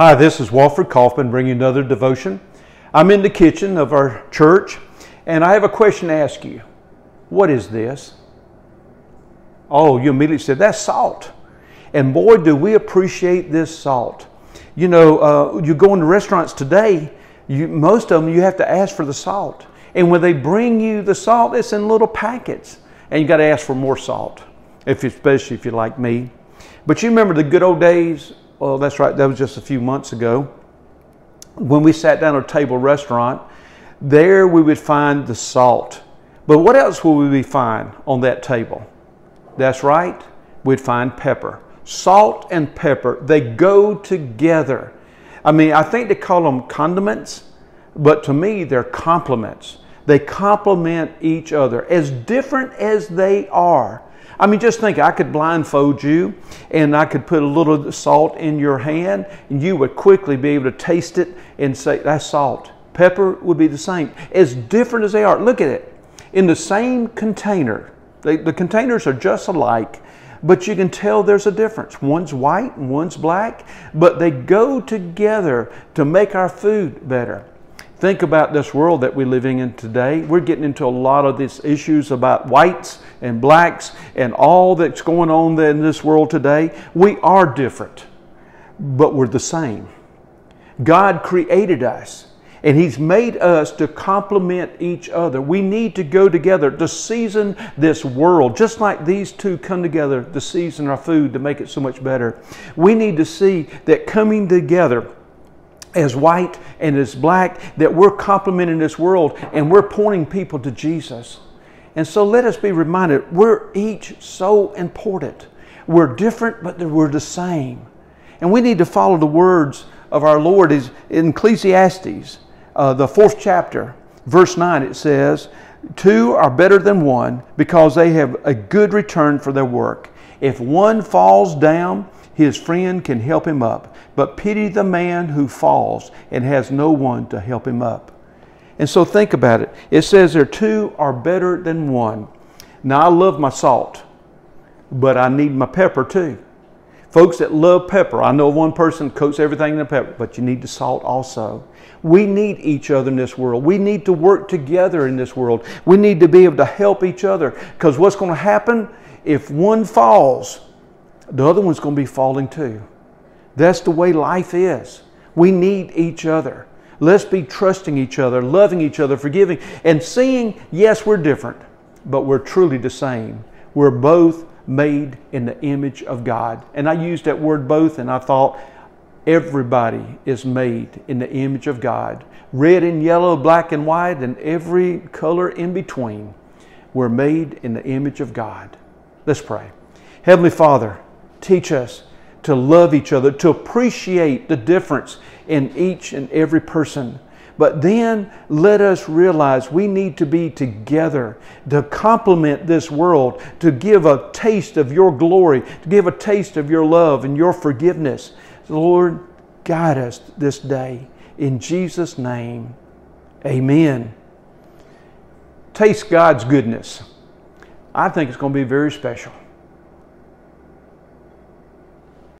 Hi, this is Wofford Caughman bringing another devotion. I'm in the kitchen of our church and I have a question to ask you. What is this? Oh, you immediately said, that's salt. And boy, do we appreciate this salt. You know, uh, you go into restaurants today, you, most of them you have to ask for the salt. And when they bring you the salt, it's in little packets. And you got to ask for more salt, if especially if you're like me. But you remember the good old days? Well, that's right, that was just a few months ago. When we sat down at a table restaurant, there we would find the salt. But what else would we find on that table? That's right, we'd find pepper. Salt and pepper, they go together. I mean, I think they call them condiments, but to me, they're complements. They complement each other, as different as they are. I mean, just think I could blindfold you and I could put a little salt in your hand and you would quickly be able to taste it and say, that's salt. Pepper would be the same. As different as they are, look at it. In the same container, they, the containers are just alike, but you can tell there's a difference. One's white and one's black, but they go together to make our food better. Think about this world that we're living in today. We're getting into a lot of these issues about whites and blacks and all that's going on in this world today. We are different, but we're the same. God created us and He's made us to complement each other. We need to go together to season this world, just like these two come together to season our food to make it so much better. We need to see that coming together as white and as black, that we're complementing this world and we're pointing people to Jesus. And so let us be reminded we're each so important. We're different, but we're the same. And we need to follow the words of our Lord is in Ecclesiastes uh, the fourth chapter, verse 9, it says, Two are better than one because they have a good return for their work. If one falls down, his friend can help him up. But pity the man who falls and has no one to help him up. And so think about it. It says there two are better than one. Now I love my salt, but I need my pepper too. Folks that love pepper, I know one person coats everything in pepper, but you need the salt also. We need each other in this world. We need to work together in this world. We need to be able to help each other because what's going to happen if one falls, the other one's going to be falling too. That's the way life is. We need each other. Let's be trusting each other, loving each other, forgiving, and seeing, yes, we're different, but we're truly the same. We're both made in the image of God. And I used that word both, and I thought everybody is made in the image of God. Red and yellow, black and white, and every color in between. We're made in the image of God. Let's pray. Heavenly Father, teach us to love each other, to appreciate the difference in each and every person but then let us realize we need to be together to complement this world, to give a taste of your glory, to give a taste of your love and your forgiveness. Lord, guide us this day. In Jesus' name, amen. Taste God's goodness. I think it's going to be very special.